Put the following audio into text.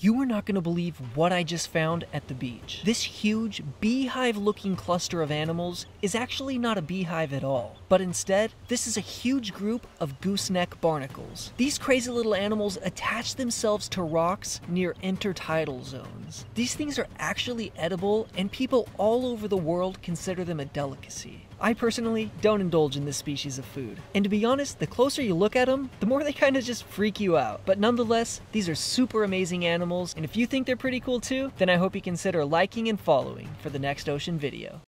You are not going to believe what I just found at the beach. This huge, beehive looking cluster of animals is actually not a beehive at all, but instead, this is a huge group of gooseneck barnacles. These crazy little animals attach themselves to rocks near intertidal zones. These things are actually edible, and people all over the world consider them a delicacy. I personally don't indulge in this species of food. And to be honest, the closer you look at them, the more they kind of just freak you out. But nonetheless, these are super amazing animals, and if you think they're pretty cool too, then I hope you consider liking and following for the next ocean video.